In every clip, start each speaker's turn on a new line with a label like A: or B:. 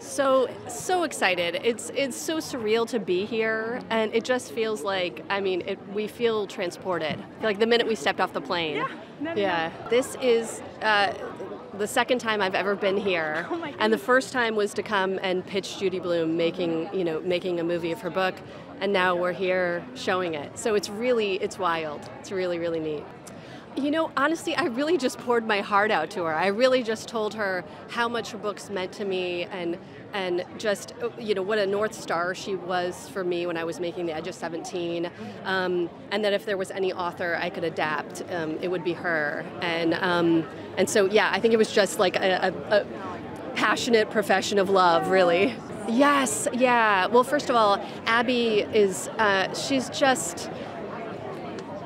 A: So so excited! It's it's so surreal to be here, and it just feels like I mean, it, we feel transported. Like the minute we stepped off the plane.
B: Yeah. No, no,
A: yeah. This is. Uh, the second time I've ever been here,
B: Oh my
A: and the first time was to come and pitch Judy Blume making, you know, making a movie of her book, and now we're here showing it. So it's really, it's wild. It's really, really neat. You know, honestly, I really just poured my heart out to her. I really just told her how much her books meant to me and and just you know what a north star she was for me when I was making The Edge of 17, um, and that if there was any author I could adapt, um, it would be her. And um, and so yeah, I think it was just like a, a, a passionate profession of love, really. Yes, yeah. Well, first of all, Abby is uh, she's just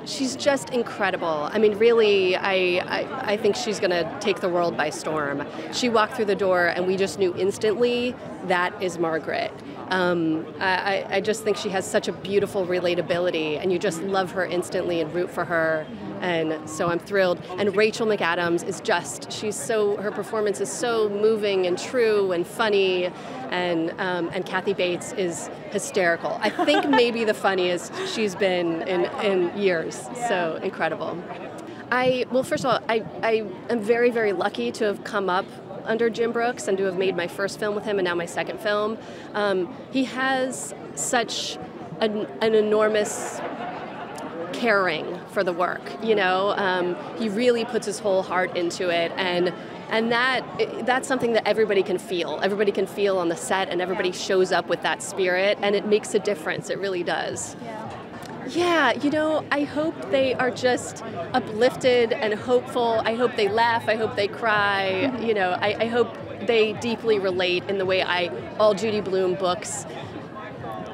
A: she's just incredible. I mean, really, I, I, I think she's going to take the world by storm. She walked through the door, and we just knew instantly that is Margaret. Um, I, I just think she has such a beautiful relatability, and you just love her instantly and root for her. And so I'm thrilled. And Rachel McAdams is just, she's so, her performance is so moving and true and funny. And, um, and Kathy Bates is hysterical. I think maybe the funniest she's been in, in years. So incredible. I, well, first of all, I, I am very, very lucky to have come up under Jim Brooks and to have made my first film with him and now my second film. Um, he has such an, an enormous caring for the work. You know, um, he really puts his whole heart into it, and and that that's something that everybody can feel. Everybody can feel on the set, and everybody shows up with that spirit, and it makes a difference. It really does. Yeah, you know, I hope they are just uplifted and hopeful. I hope they laugh. I hope they cry. Mm-hmm. You know, I, I hope they deeply relate in the way I all Judy Blume books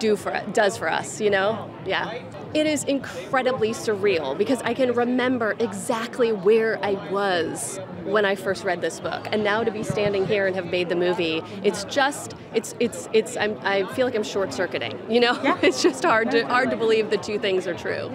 A: do for does for us. You know, yeah. It is incredibly surreal because I can remember exactly where I was when I first read this book, and now to be standing here and have made the movie, it's just it's it's it's I'm, I feel like I'm short circuiting. You know,
B: Yeah.
A: it's just hard to hard to believe the two things are true.